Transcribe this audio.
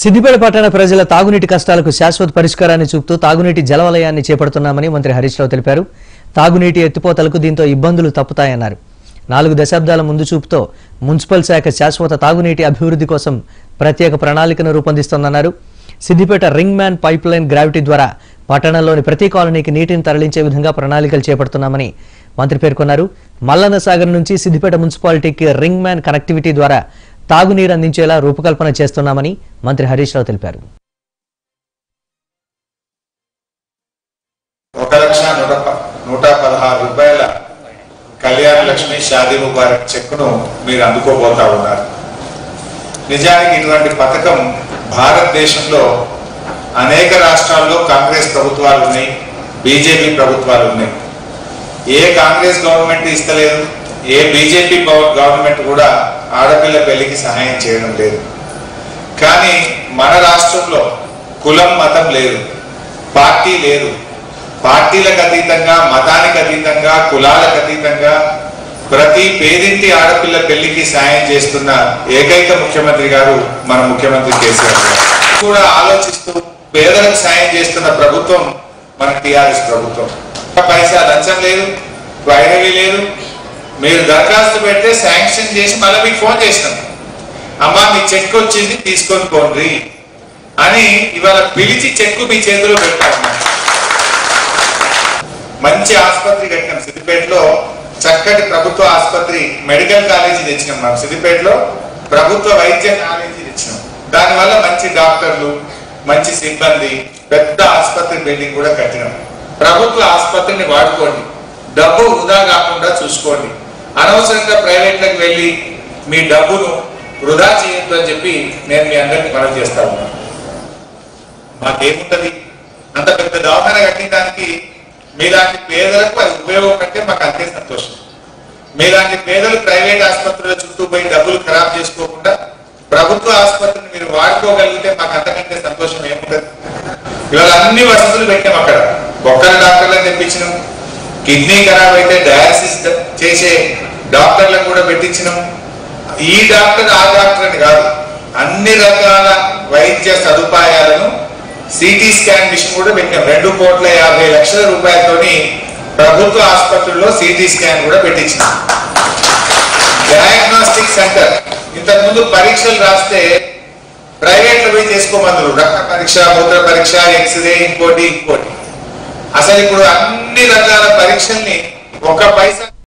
సిద్దిపేట పట్టణ ప్రజల తాగునీటి కష్టాలకు శాశ్వత పరిష్కారాన్ని చూపుతూ తాగునీటి జలవలయాన్ని చేపడుతున్నామని మంత్రి హరీష్ రావు తెలిపారు. తాగునీటి ఎత్తిపోతలకు దీంతో ఇబ్బందులు తప్పుతాయన్నారు. నాలుగు దశాబ్దాల ముందు చూపుతో మున్సిపల్ శాఖ శాశ్వత తాగునీటి అభివృద్ధి కోసం ప్రత్యేక ప్రణాళికను రూపొందిస్తోందన్నారు. Siddipet ring main pipeline gravity ద్వారా పట్టణంలోని ప్రతి కాలనీకి నీటిని తరలించే విధంగా ప్రణాళికలు చేపడుతున్నామని మంత్రి పేర్కొన్నారు. మల్లన్న సాగర్ నుంచి సిద్దిపేట మున్సిపాలిటీకి రింగ్ మ్యాన్ కనెక్టివిటీ ద్వారా తాగునీరు అందించేలా రూపకల్పన చేస్తున్నామని మంత్రి హరీష్ రావు తెలిపారు. ఒక లక్ష నూట నూట పదహారు రూపాయల కళ్యాణ లక్ష్మి షాదీ ముబారక్ చెక్కును మీరు అందుకోబోతా ఉన్నారు. నిజానికి ఇటువంటి పథకం భారతదేశంలో అనేక రాష్ట్రాల్లో కాంగ్రెస్ ప్రభుత్వాలు ఉన్నాయి బీజేపీ ప్రభుత్వాలు ఉన్నాయి ఏ కాంగ్రెస్ గవర్నమెంట్ ఇస్తలేదు ఏ బీజేపీ గవర్నమెంట్ కూడా ఆడపిల్ల పెళ్ళికి సహాయం చేయడం లేదు. కానీ మన రాష్ట్రంలో కులం మతం లేదు. పార్టీ లేదు. పార్టీలకు అతీతంగా మతానికి అతీతంగా కులాలకు అతీతంగా ప్రతి పేదింటి ఆడపిల్ల పెళ్ళికి సాయం చేస్తున్న ఏకైక ముఖ్యమంత్రి గారు మన ముఖ్యమంత్రి కేసీఆర్ గారు. కూడా ఆలోచిస్తూ పేదలకు సాయం చేస్తున్న ప్రభుత్వం మన టిఆర్ఎస్ ప్రభుత్వం. పైసా లంచం లేదు వైరవి లేదు మీరు దరఖాస్తు పెడితే శాంక్షన్ చేసి మళ్ళీ మీకు ఫోన్ చేసినాం. అమ్మా మీ చెక్ వచ్చింది తీసుకొని పోండి అని ఇవాళ పిలిచి చెక్కు మీ చేతిలో పెట్టాము మంచి ఆసుపత్రి కట్టినాం. సిద్దిపేటలో చక్కటి ప్రభుత్వ ఆసుపత్రి మెడికల్ కాలేజీ తెచ్చినాం మనం సిద్దిపేటలో ప్రభుత్వ వైద్య కాలేజీ తెచ్చినాం. దానివల్ల మంచి డాక్టర్లు మంచి సిబ్బంది పెద్ద ఆసుపత్రి బిల్డింగ్ కూడా కట్టినాం. ప్రభుత్వ ఆసుపత్రిని వాడుకోండి. డబ్బు వృధా కాకుండా చూసుకోండి. అనవసరంగా ప్రైవేట్లకు వెళ్ళి మీ డబ్బును వృధా చేయొద్దు అని చెప్పి నేను మీ అందరికీ మనం చేస్తా ఉన్నాను మాకేముంటది? అంత పెద్ద దవాఖాన కట్టడానికి మీలాంటి పేదలకు అది ఉపయోగం కంటే మాకు అంతే సంతోషం. మీలాంటి పేదలు ప్రైవేట్ ఆసుపత్రుల చుట్టూ పోయి డబ్బులు ఖరాబ్ చేసుకోకుండా ప్రభుత్వ ఆసుపత్రిని మీరు వాడుకోగలిగితే మాకు అంతకంటే సంతోషం ఏముంటుంది? ఇవాళ అన్ని వసతులు పెట్టాం అక్కడ. ఒక్కరి డాక్టర్లను తెప్పించినాం. కిడ్నీ ఖరాబ్ అయితే డయాలసిస్ చేసే డాక్టర్లను కూడా పెట్టించినాం. ఈ డాక్టర్ ఆ డాక్టర్ అని కాదు. అన్ని రకాల వైద్య సదుపాయాలను సిటీ స్కాన్ మిషన్ కూడా పెట్టినాం. రెండు కోట్ల యాభై లక్షల రూపాయలతోని ప్రభుత్వ ఆసుపత్రుల్లో సిటీ స్కాన్ కూడా పెట్టించినాం. డయాగ్నోస్టిక్ సెంటర్ ఇంతకు ముందు పరీక్షలు రాస్తే ప్రైవేట్లో పోయి చేసుకోమందరు. రక్త పరీక్ష మూత్ర పరీక్ష ఎక్స్రే ఇంకోటి ఇంకోటి. అసలు ఇప్పుడు అన్ని రకాల పరీక్షల్ని ఒక పైసా